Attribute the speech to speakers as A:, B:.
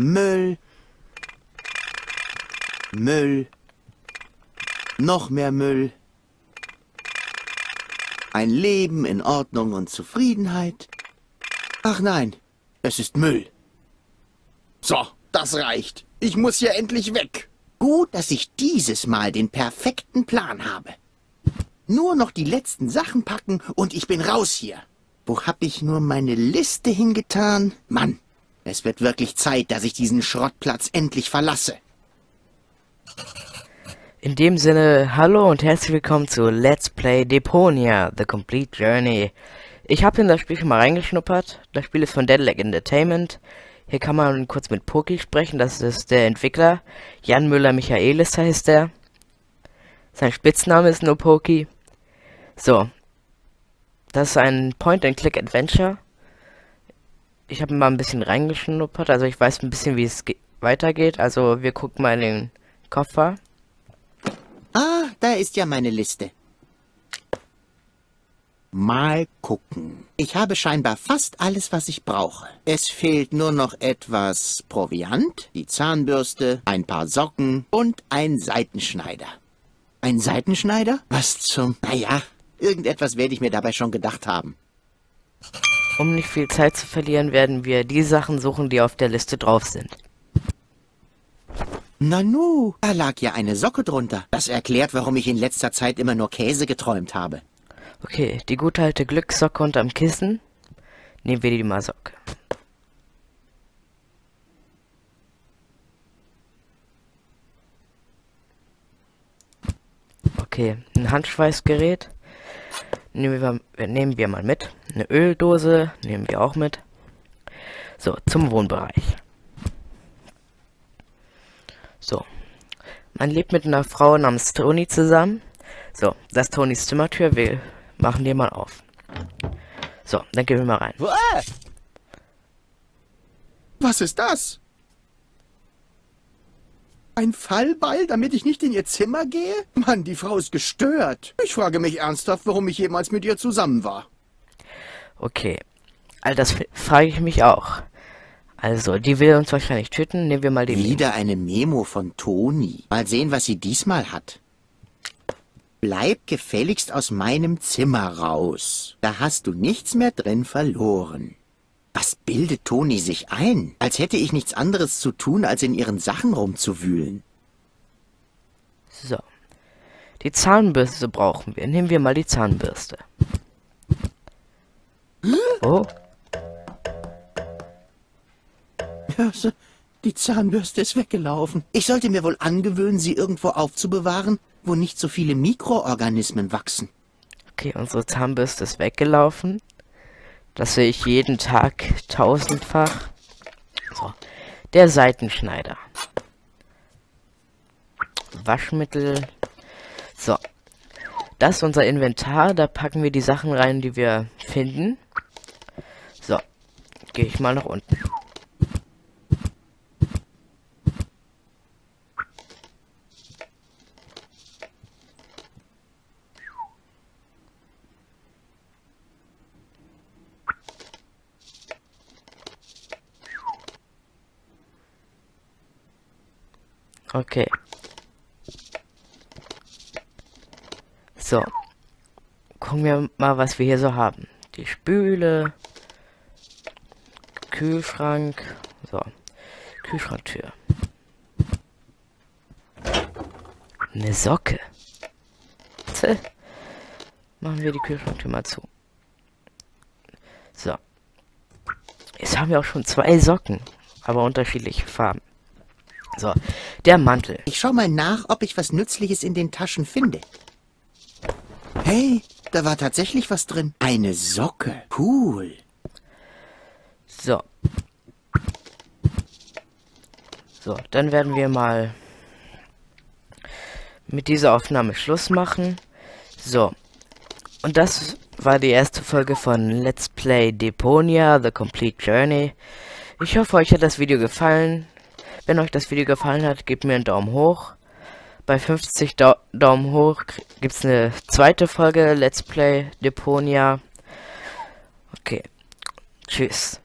A: Müll, Müll, noch mehr Müll. Ein Leben in Ordnung und Zufriedenheit. Ach nein, es ist Müll. So, das reicht. Ich muss hier endlich weg. Gut, dass ich dieses Mal den perfekten Plan habe. Nur noch die letzten Sachen packen und ich bin raus hier. Wo hab ich nur meine Liste hingetan? Mann, es wird wirklich Zeit, dass ich diesen Schrottplatz endlich verlasse.
B: In dem Sinne, hallo und herzlich willkommen zu Let's Play Deponia, The Complete Journey. Ich habe in das Spiel schon mal reingeschnuppert. Das Spiel ist von Deadleg Entertainment. Hier kann man kurz mit Poki sprechen, das ist der Entwickler. Jan Müller-Michaelis heißt er. Sein Spitzname ist nur Poki. So. Das ist ein Point-and-Click-Adventure. Ich habe mal ein bisschen reingeschnuppert, also ich weiß ein bisschen, wie es weitergeht. Also wir gucken mal in den Koffer.
A: Ah, da ist ja meine Liste. Mal gucken. Ich habe scheinbar fast alles, was ich brauche. Es fehlt nur noch etwas Proviant, die Zahnbürste, ein paar Socken und ein Seitenschneider. Ein Seitenschneider? Was zum... Naja, irgendetwas werde ich mir dabei schon gedacht haben.
B: Um nicht viel Zeit zu verlieren, werden wir die Sachen suchen, die auf der Liste drauf sind.
A: Nanu, da lag ja eine Socke drunter. Das erklärt, warum ich in letzter Zeit immer nur Käse geträumt habe.
B: Okay, die gute alte Glückssocke unterm Kissen. Nehmen wir die mal Socke. Okay, ein Handschweißgerät. Nehmen wir, nehmen wir mal mit. Eine Öldose nehmen wir auch mit. So, zum Wohnbereich. So. Man lebt mit einer Frau namens Toni zusammen. So, das ist Tonis Zimmertür. Wir machen die mal auf. So, dann gehen wir mal rein.
A: Was ist das? Ein Fallball, damit ich nicht in ihr Zimmer gehe? Mann, die Frau ist gestört. Ich frage mich ernsthaft, warum ich jemals mit ihr zusammen war.
B: Okay. All das frage ich mich auch. Also, die will uns wahrscheinlich töten. Nehmen wir mal die
A: Wieder Memo. eine Memo von Toni. Mal sehen, was sie diesmal hat. Bleib gefälligst aus meinem Zimmer raus. Da hast du nichts mehr drin verloren. Was bildet Toni sich ein? Als hätte ich nichts anderes zu tun, als in ihren Sachen rumzuwühlen.
B: So. Die Zahnbürste brauchen wir. Nehmen wir mal die Zahnbürste. Oh.
A: Börse. Die Zahnbürste ist weggelaufen. Ich sollte mir wohl angewöhnen, sie irgendwo aufzubewahren, wo nicht so viele Mikroorganismen wachsen.
B: Okay, unsere Zahnbürste ist weggelaufen. Das sehe ich jeden Tag tausendfach. So, der Seitenschneider. Waschmittel. So, das ist unser Inventar. Da packen wir die Sachen rein, die wir finden. Gehe ich mal nach unten. Okay. So. Gucken wir mal, was wir hier so haben. Die Spüle. Kühlschrank. So. Kühlschranktür. Eine Socke. Zäh. Machen wir die Kühlschranktür mal zu. So. Jetzt haben wir auch schon zwei Socken. Aber unterschiedliche Farben. So, der Mantel.
A: Ich schau mal nach, ob ich was Nützliches in den Taschen finde. Hey, da war tatsächlich was drin. Eine Socke. Cool.
B: So. So, dann werden wir mal mit dieser Aufnahme Schluss machen. So. Und das war die erste Folge von Let's Play Deponia, The Complete Journey. Ich hoffe, euch hat das Video gefallen. Wenn euch das Video gefallen hat, gebt mir einen Daumen hoch. Bei 50 da Daumen hoch gibt es eine zweite Folge Let's Play Deponia. Okay. Tschüss.